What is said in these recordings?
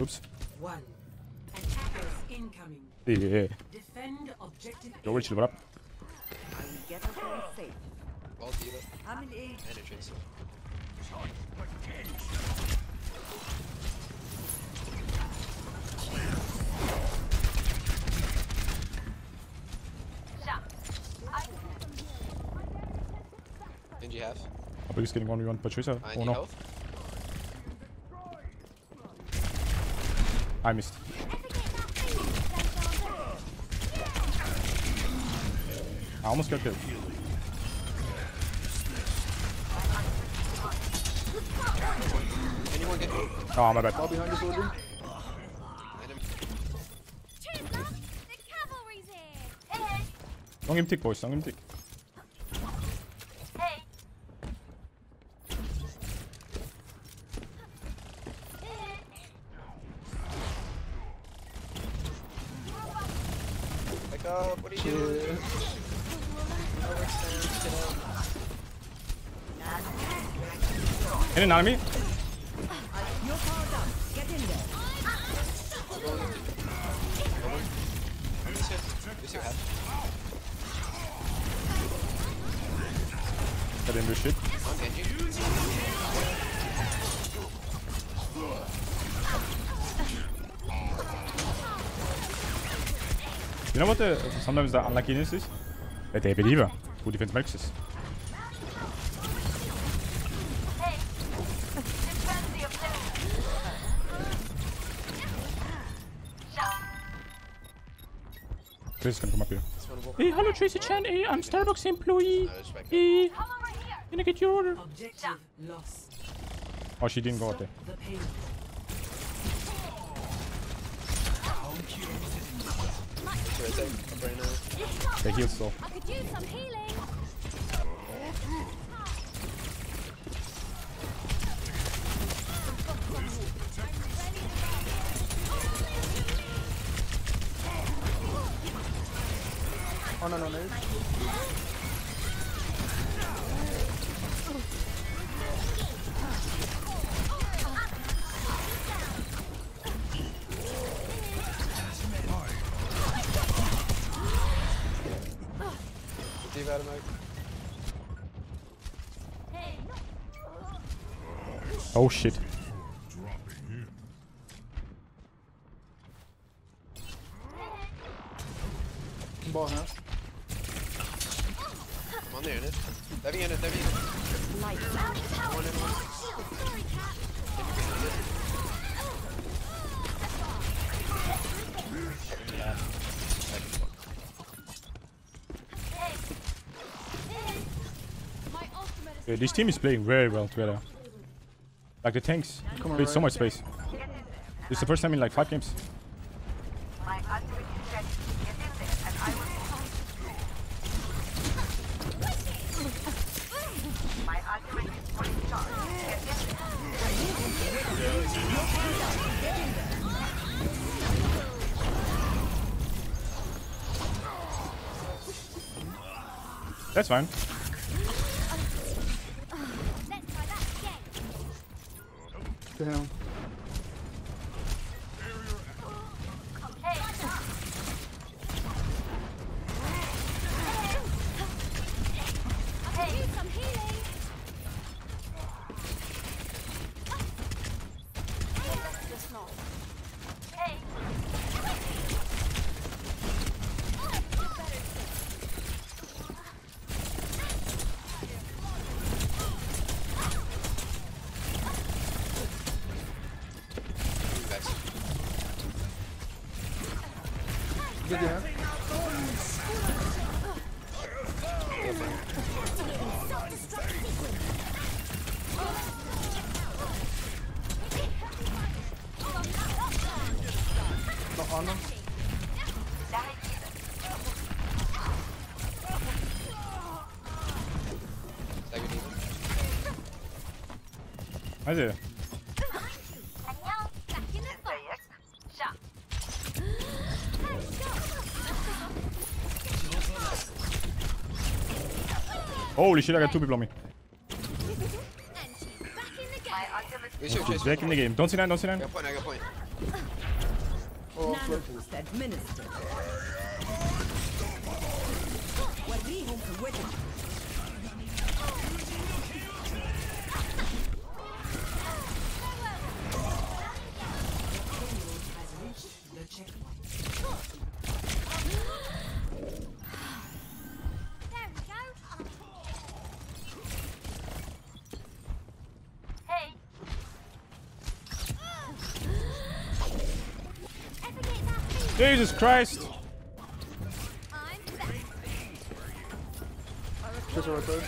Oops. One. Attackers incoming. Yeah. Defend objective. Go chill, what up? I will get us there safe. All D.Va I'm in aid. and a. Didn't you have? Are we just getting 1v1 Patricia? I Oh no. health. I missed. I almost got killed. Anyone get? Oh, my bad. All behind you, soldier. Enemy. Cheers, love. The cavalry's here. Eh. Hey, Don't give him tick, boys. Don't give him tick. hey. Wake up. What are you doing? Overextend. Get out. In an enemy. You're powered up. Get in there. Lucio. Lucio half. That didn't do shit. You know what the sometimes the unluckiness is? That they believe. Who defends Maxis. Chris is gonna come up here. Hey, hello Tracy Chan. Hey, I'm Starbucks employee. I respect it. Hey, Come over here. can I get your order? Objective lost. Oh, she didn't go out there. The pain. Right there. Up right now. They heal so. I could use some healing. Oh, no, no, no. Oh shit. Ball half. I'm on the unit. Diving in it, diving in it. Light. One in one. Sorry, cat. My Yeah, this team is playing very well together. Like the tanks create so much space. This is the first time in like five games. That's fine. Damn. Hey. Use some healing. Just not. Hey. Guys. Did you. I see. 안녕. Back in the fight. Shot. Holy shit, I got two people on me. Chase, back in the game. Don't see nine, don't see nine. I got point, I got point. Oh, administered. checkpoint. Jesus Christ! I'm back. Chase right there.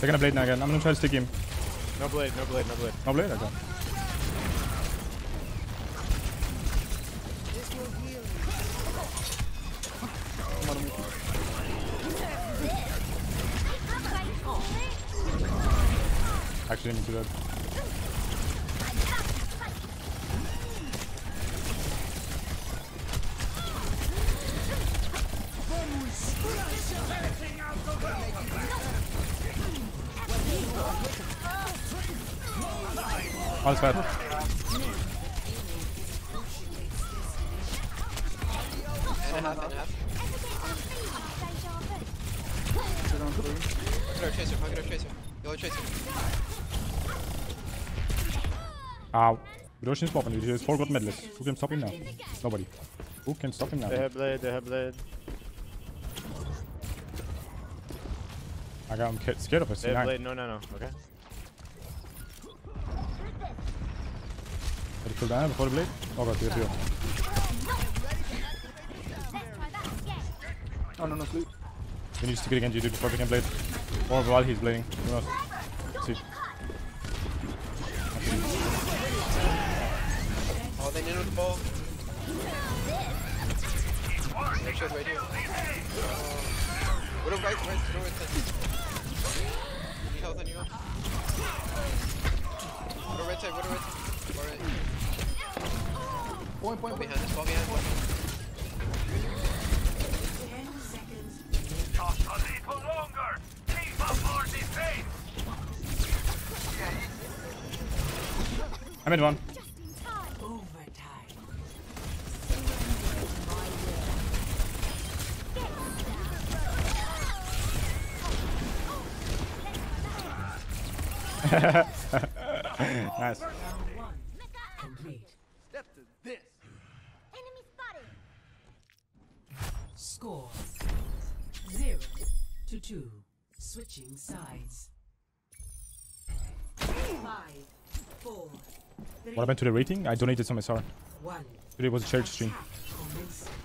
Taking a blade now again. I'm gonna try to stick him. No blade, no blade, no blade. No blade? Okay. Come on, Mickey. Actually, didn't do that. Oh, it's bad. And a half, and a half. Sit down three. Fuck our chaser, fuck our chaser. Yellow chaser. Ow. Roshin's popping. He's four got medalists. Who can stop him now? Nobody. Who can stop him now? They have blade, they have blade. I got him scared of us. They have blade, no, no, no. Okay. Did he down before the blade? Oh god, here, here. Oh, no, no, sleep. We need to stick it against you dude, before we can blade. Or while he's blading. Who knows? Let's see. Oh, they nanoed the ball. Next shot right here. Uh, what a right, right, no right side. Need health on you. What a right side, what a right side. Alright. Point, Ball point, point. behind us, ball behind us. Ten seconds. I'm in one. Nice. Round one. Complete. To two. Switching sides. Five, four, three, What happened to the rating? I donated some SR. one. It was a charity stream.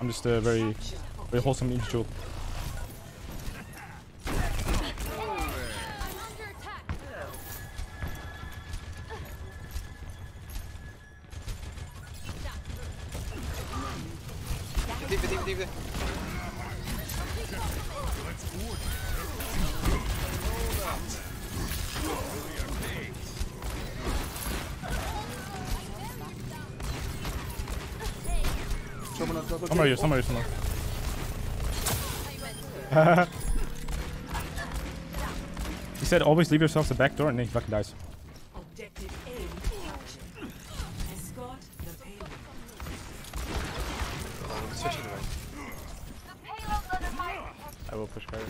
I'm just a very, very wholesome individual. I'm under attack. Somewhere here, somewhere here, somewhere. he said always leave yourself the back door and then he fucking dies. Objective A captured. Escort the payload. Oh, I'm switching to right. The payload under fire. I will push guard.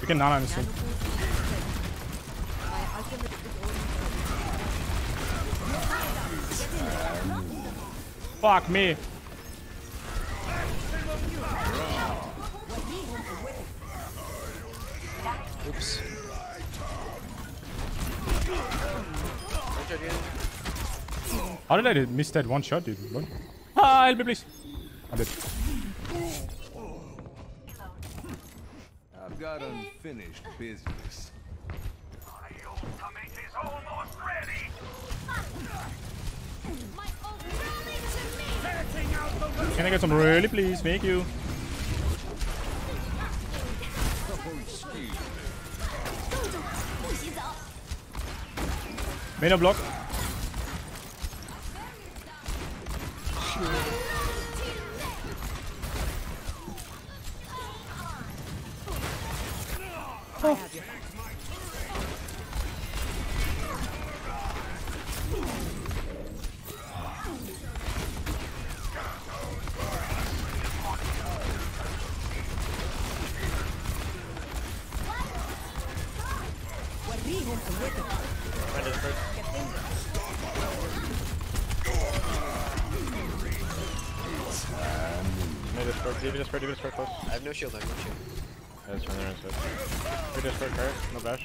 We can is only Fuck me. Again. How did I miss that one shot, dude? What? Ah, help me please. I did. I've got unfinished business. My ult to me. Can I get some really please? Thank you. Mena Block. Oh. This first. Leave this first. Leave this first close. I have no shield, I have no shield. Yeah, it's from there inside. Leave this first card. No bash.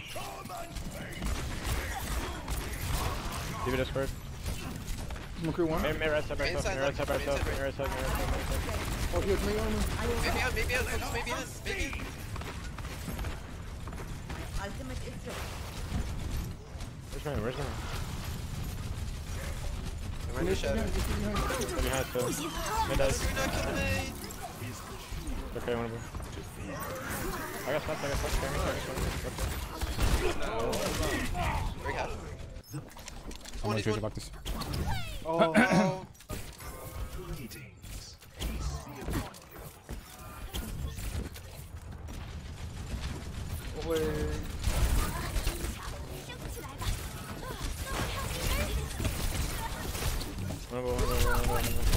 Leave this first. Smoke one. Maybe, maybe right side by Main yourself. side Maybe right side by left, main yourself. side Maybe right side. Right side. Right side. Oh, here's me on me. Maybe out, maybe out, folks, maybe out, maybe. ultimate is ready Where's mine? Where's mine? I'm in the shadow. Right behind still. Mid dies. Okay, one of them. I got spots. I got spots. Carry me. Carry me. Okay. Very. I'm gonna choose about this. Oh, Oh, wait.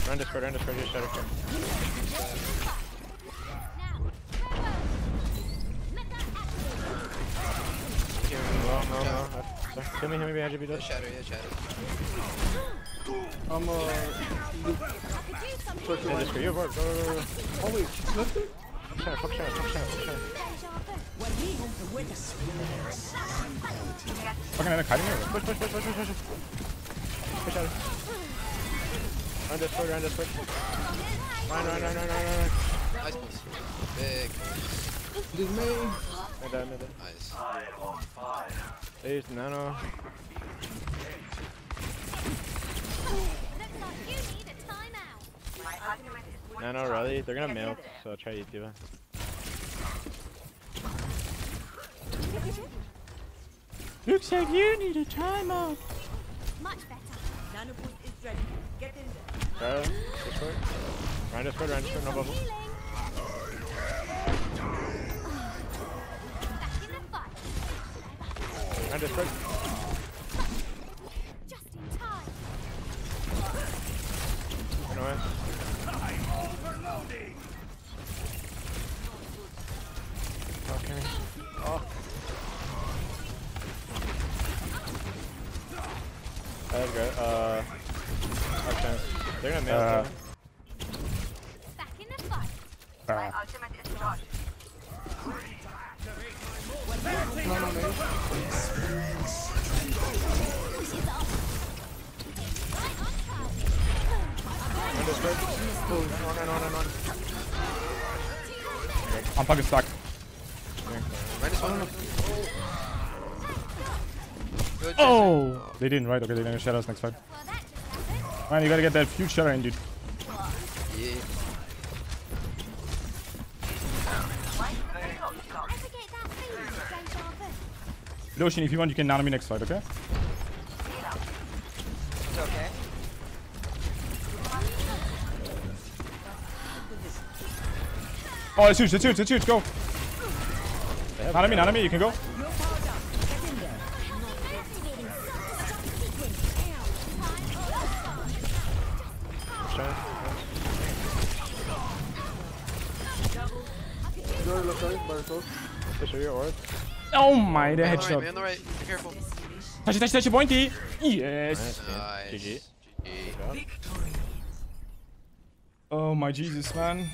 Run this first. Run this first. Just shadow card. long, long, long. Left. Hit me, hit me behind you, be dead. Shadow, yeah, shadow. I'm, uh... Circle yeah, just go, you abort, go, go, go. Oh wait, left it? Shadow, fuck shadow, fuck shadow, fuck shadow. Fucking enemy hiding here. Push, push, push, push, push, push. Push shadow. Run this way, run this way. Run, run, run, run, run, run. Nice push. Big. This is me. Mid die, mid die. Nice. Please, nano. Nano, rally. They're gonna milk, so I'll try to eat D.Va. Looks like you need a timeout. Much better. nano boost is ready get in there Try. Discord. Run Discord, run Discord, no bubble. Fight. Run Discord. Just in time. Run away. Okay. Oh. That's good. Uh. Our chance. They're gonna milk. Uh, Uh, Back in the fight. Ah. No, no, no. I'm fucking stuck. Minus one. Good, Oh! They didn't, right? Okay, they're gonna shadow us next fight. Well, that just happened. Man, you gotta get that huge shadow in, dude. Jason. Yeah. Ever get that feeling of deja vu? Loshin, if you want, you can nano me next fight, okay? Oh, it's huge, it's huge, it's huge, go! Nano me, nano me, you can go. Shine. You're left side by yourself. Push your orb. Oh my, the Man on the right, headshot. on the right. Careful. Touch it, touch it, touch pointy! Yes! Nice. GG. Oh my Jesus, man.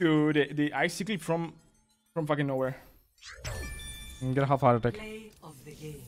Dude, the, the icy clip from from fucking nowhere. Mm, Get a half heart attack. Play of the game.